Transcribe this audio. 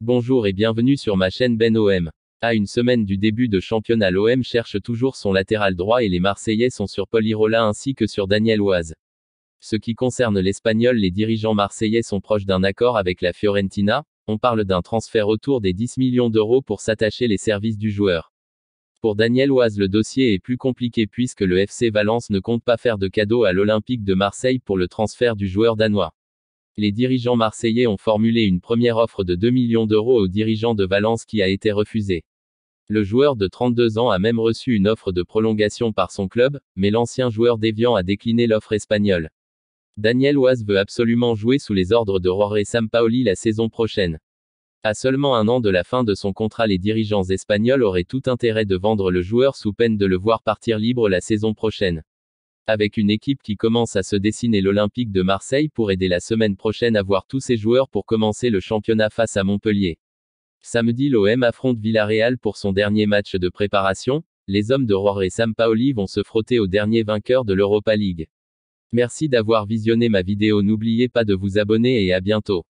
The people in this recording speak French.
Bonjour et bienvenue sur ma chaîne Ben OM. À une semaine du début de championnat, l'OM cherche toujours son latéral droit et les Marseillais sont sur Polirola ainsi que sur Daniel Oise. Ce qui concerne l'Espagnol, les dirigeants marseillais sont proches d'un accord avec la Fiorentina, on parle d'un transfert autour des 10 millions d'euros pour s'attacher les services du joueur. Pour Daniel Oise, le dossier est plus compliqué puisque le FC Valence ne compte pas faire de cadeau à l'Olympique de Marseille pour le transfert du joueur danois les dirigeants marseillais ont formulé une première offre de 2 millions d'euros aux dirigeants de Valence qui a été refusée. Le joueur de 32 ans a même reçu une offre de prolongation par son club, mais l'ancien joueur d'Evian a décliné l'offre espagnole. Daniel Oise veut absolument jouer sous les ordres de Jorge Sampaoli la saison prochaine. À seulement un an de la fin de son contrat, les dirigeants espagnols auraient tout intérêt de vendre le joueur sous peine de le voir partir libre la saison prochaine. Avec une équipe qui commence à se dessiner, l'Olympique de Marseille pour aider la semaine prochaine à voir tous ses joueurs pour commencer le championnat face à Montpellier. Samedi, l'OM affronte Villarreal pour son dernier match de préparation. Les hommes de Roar et Sampaoli vont se frotter au dernier vainqueur de l'Europa League. Merci d'avoir visionné ma vidéo, n'oubliez pas de vous abonner et à bientôt.